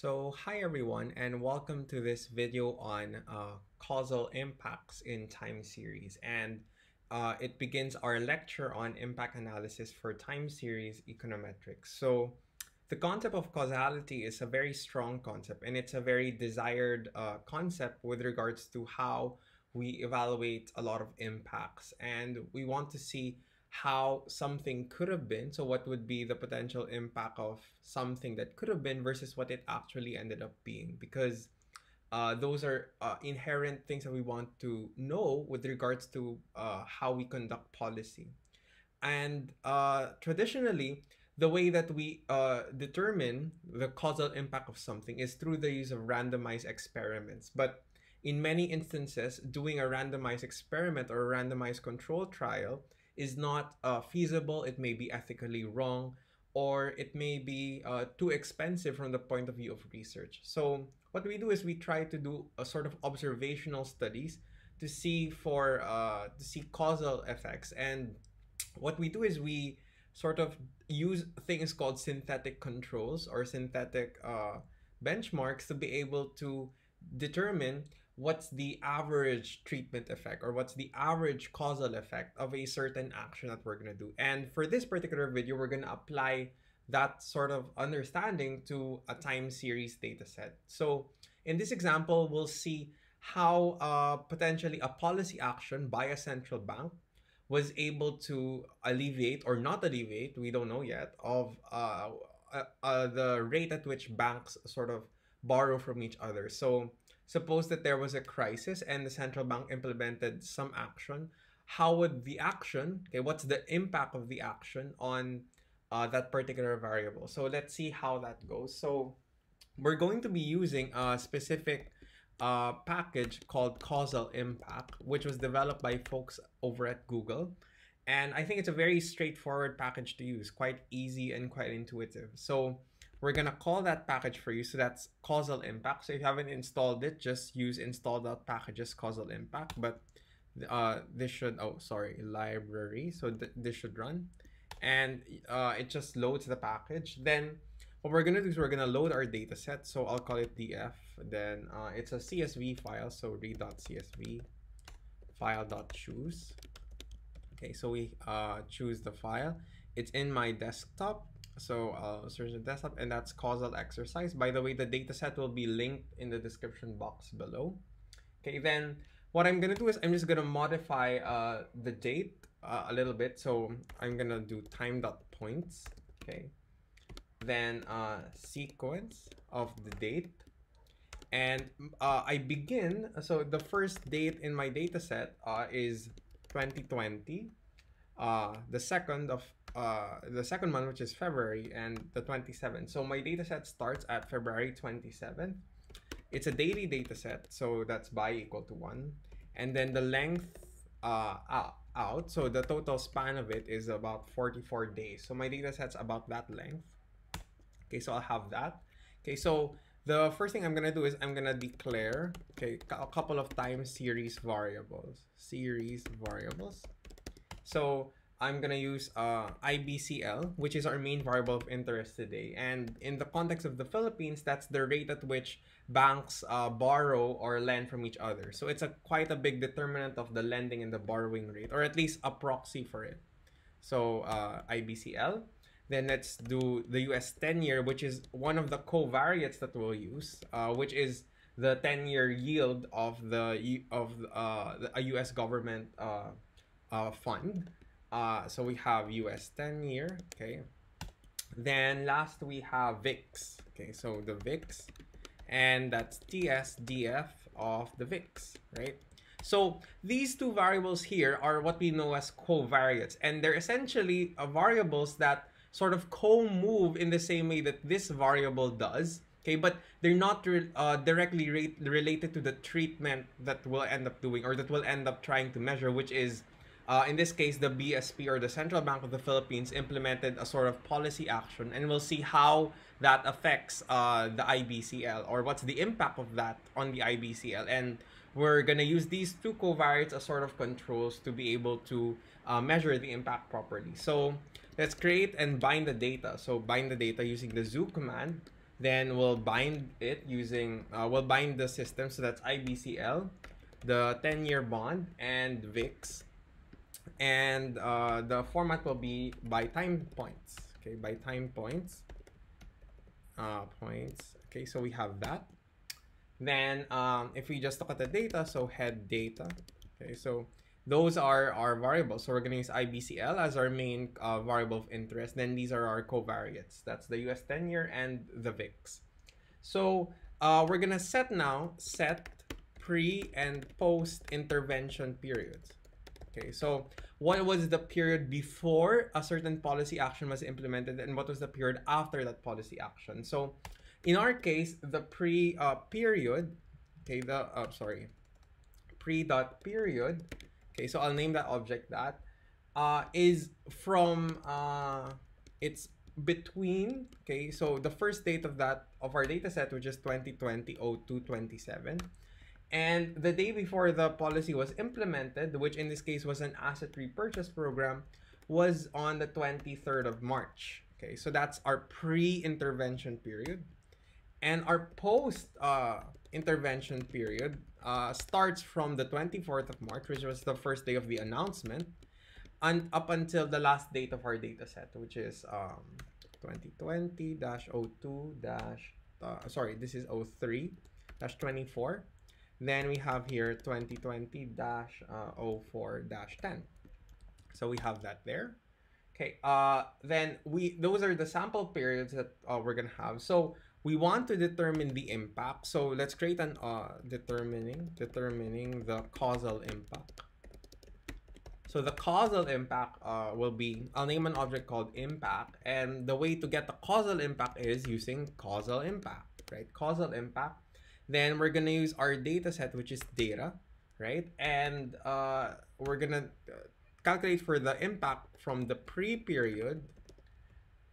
So hi everyone and welcome to this video on uh, causal impacts in time series and uh, it begins our lecture on impact analysis for time series econometrics. So the concept of causality is a very strong concept and it's a very desired uh, concept with regards to how we evaluate a lot of impacts and we want to see how something could have been. So, what would be the potential impact of something that could have been versus what it actually ended up being? Because uh, those are uh, inherent things that we want to know with regards to uh, how we conduct policy. And uh, traditionally, the way that we uh, determine the causal impact of something is through the use of randomized experiments. But in many instances, doing a randomized experiment or a randomized control trial is not uh, feasible, it may be ethically wrong, or it may be uh, too expensive from the point of view of research. So what we do is we try to do a sort of observational studies to see for uh, to see causal effects, and what we do is we sort of use things called synthetic controls or synthetic uh, benchmarks to be able to determine what's the average treatment effect or what's the average causal effect of a certain action that we're going to do. And for this particular video, we're going to apply that sort of understanding to a time series data set. So in this example, we'll see how uh, potentially a policy action by a central bank was able to alleviate or not alleviate, we don't know yet, of uh, uh, the rate at which banks sort of borrow from each other. So suppose that there was a crisis and the central bank implemented some action, how would the action, okay, what's the impact of the action on uh, that particular variable? So let's see how that goes. So we're going to be using a specific uh, package called Causal Impact, which was developed by folks over at Google. And I think it's a very straightforward package to use, quite easy and quite intuitive. So we're gonna call that package for you. So that's causal impact. So if you haven't installed it, just use install.packages causal impact. But uh, this should, oh, sorry, library. So th this should run. And uh, it just loads the package. Then what we're gonna do is we're gonna load our data set. So I'll call it df. Then uh, it's a CSV file. So read.csv file.choose. Okay, so we uh, choose the file. It's in my desktop so I'll uh, search the desktop and that's causal exercise. By the way, the dataset will be linked in the description box below. Okay, then what I'm gonna do is I'm just gonna modify uh, the date uh, a little bit. So I'm gonna do time dot points. Okay, then uh, sequence of the date, and uh, I begin. So the first date in my dataset uh, is 2020. Uh, the second of uh, the second month, which is February, and the 27th. So my data set starts at February 27th. It's a daily data set, so that's by equal to 1. And then the length uh, out, so the total span of it is about 44 days. So my data set's about that length. Okay, so I'll have that. Okay, so the first thing I'm gonna do is I'm gonna declare okay a couple of time series variables. Series variables. So I'm gonna use uh, IBCL, which is our main variable of interest today. And in the context of the Philippines, that's the rate at which banks uh, borrow or lend from each other. So it's a quite a big determinant of the lending and the borrowing rate, or at least a proxy for it. So uh, IBCL. Then let's do the US 10-year, which is one of the covariates that we'll use, uh, which is the 10-year yield of the of uh, a US government uh, fund. Uh, so we have US 10 year, okay. Then last we have VIX, okay. So the VIX, and that's TSDF of the VIX, right? So these two variables here are what we know as covariates, and they're essentially variables that sort of co-move in the same way that this variable does, okay but they're not re uh, directly re related to the treatment that we'll end up doing or that we'll end up trying to measure which is uh, in this case, the BSP or the Central Bank of the Philippines implemented a sort of policy action, and we'll see how that affects uh, the IBCL or what's the impact of that on the IBCL. And we're gonna use these two covariates as sort of controls to be able to uh, measure the impact properly. So let's create and bind the data. So bind the data using the zoo command. Then we'll bind it using, uh, we'll bind the system. So that's IBCL, the 10 year bond, and VIX. And uh, the format will be by time points. Okay, by time points. Uh, points. Okay, so we have that. Then um, if we just look at the data, so head data. Okay, so those are our variables. So we're going to use IBCL as our main uh, variable of interest. Then these are our covariates. That's the US 10 year and the VIX. So uh, we're going to set now, set pre and post intervention periods. Okay, so what was the period before a certain policy action was implemented and what was the period after that policy action? So in our case, the pre uh, period, okay, the, uh, sorry, pre dot period Okay, so I'll name that object that uh, is from uh, it's between okay so the first date of that of our data set which is 2020 0227 and the day before the policy was implemented which in this case was an asset repurchase program was on the 23rd of march okay so that's our pre-intervention period and our post uh, intervention period uh, starts from the 24th of March, which was the first day of the announcement, and up until the last date of our data set, which is um, 2020-02- uh, sorry, this is 03-24. Then we have here 2020-04-10. So we have that there. Okay, uh, then we those are the sample periods that uh, we're gonna have. So we want to determine the impact. So let's create an uh, determining determining the causal impact. So the causal impact uh, will be, I'll name an object called impact. And the way to get the causal impact is using causal impact, right? Causal impact. Then we're to use our data set, which is data, right? And uh, we're to uh, calculate for the impact from the pre-period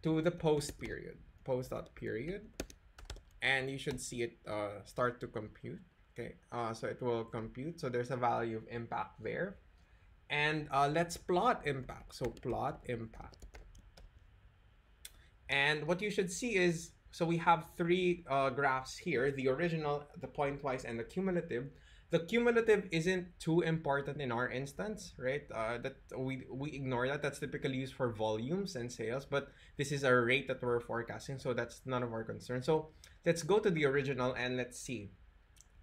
to the post-period. Post.period and you should see it uh, start to compute. Okay, uh, so it will compute. So there's a value of impact there. And uh, let's plot impact. So plot impact. And what you should see is, so we have three uh, graphs here, the original, the pointwise, and the cumulative the cumulative isn't too important in our instance, right? Uh, that we we ignore that. That's typically used for volumes and sales, but this is a rate that we're forecasting, so that's none of our concern. So let's go to the original and let's see.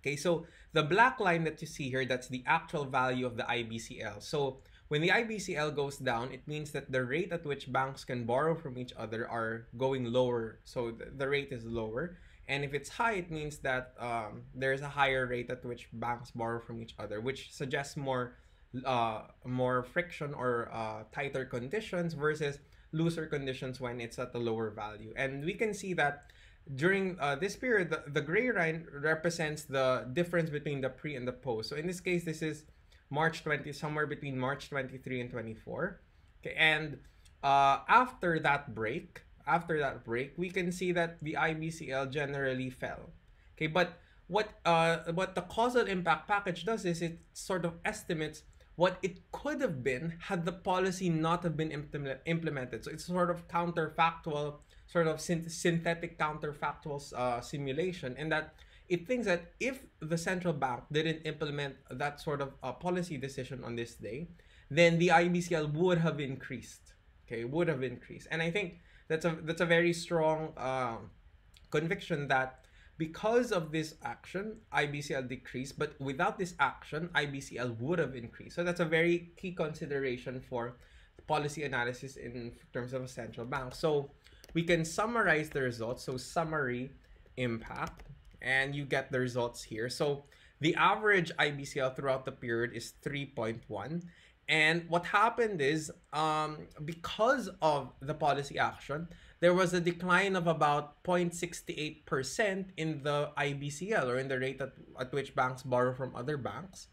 Okay, so the black line that you see here, that's the actual value of the IBCL. So when the IBCL goes down, it means that the rate at which banks can borrow from each other are going lower. So the, the rate is lower. And if it's high, it means that um, there's a higher rate at which banks borrow from each other, which suggests more uh, more friction or uh, tighter conditions versus looser conditions when it's at a lower value. And we can see that during uh, this period, the, the gray line represents the difference between the pre and the post. So in this case, this is March 20, somewhere between March 23 and 24. Okay, and uh, after that break, after that break, we can see that the IBCL generally fell. Okay, but what uh what the causal impact package does is it sort of estimates what it could have been had the policy not have been implement, implemented. So it's sort of counterfactual, sort of synthetic counterfactual uh, simulation, in that it thinks that if the central bank didn't implement that sort of uh, policy decision on this day, then the IBCL would have increased. Okay, would have increased, and I think that's a that's a very strong uh, conviction that because of this action, IBCL decreased, but without this action, IBCL would have increased. So that's a very key consideration for policy analysis in terms of a central bank. So we can summarize the results. So summary impact, and you get the results here. So the average IBCL throughout the period is 3.1 and what happened is, um, because of the policy action, there was a decline of about 0.68% in the IBCL or in the rate at, at which banks borrow from other banks.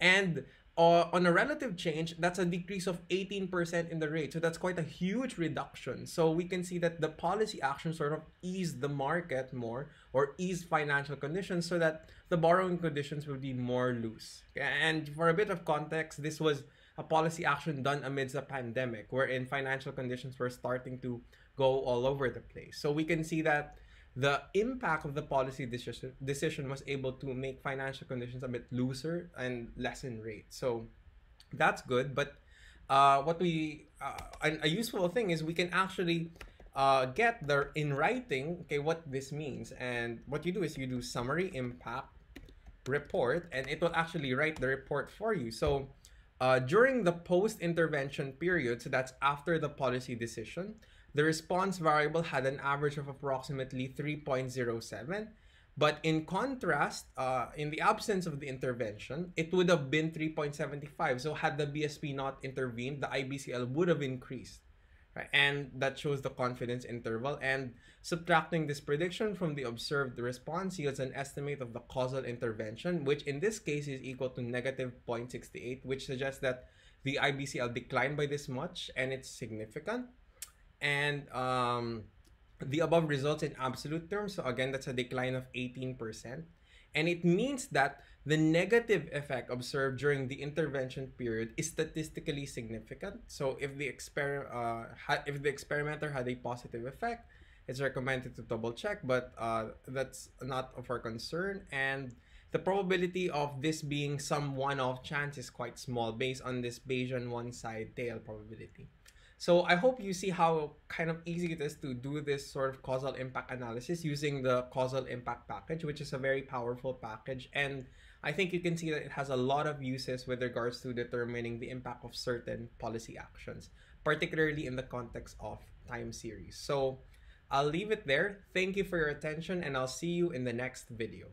And uh, on a relative change, that's a decrease of 18% in the rate. So that's quite a huge reduction. So we can see that the policy action sort of eased the market more or eased financial conditions so that the borrowing conditions would be more loose. And for a bit of context, this was a policy action done amidst a pandemic wherein financial conditions were starting to go all over the place. So we can see that the impact of the policy decision, decision was able to make financial conditions a bit looser and lessen rates. So that's good. But uh, what we uh, a, a useful thing is we can actually uh, get there in writing okay what this means and what you do is you do summary impact report and it will actually write the report for you so uh, during the post intervention period so that's after the policy decision the response variable had an average of approximately 3.07 but in contrast, uh, in the absence of the intervention, it would have been 3.75. So had the BSP not intervened, the IBCL would have increased. Right? And that shows the confidence interval. And subtracting this prediction from the observed response yields an estimate of the causal intervention, which in this case is equal to negative 0.68, which suggests that the IBCL declined by this much and it's significant. And um, the above results in absolute terms. So again, that's a decline of 18%. And it means that the negative effect observed during the intervention period is statistically significant. So if the exper- uh, if the experimenter had a positive effect, it's recommended to double check, but uh, that's not of our concern. And the probability of this being some one-off chance is quite small based on this Bayesian one-side tail probability. So I hope you see how kind of easy it is to do this sort of causal impact analysis using the causal impact package, which is a very powerful package. And I think you can see that it has a lot of uses with regards to determining the impact of certain policy actions, particularly in the context of time series. So I'll leave it there. Thank you for your attention and I'll see you in the next video.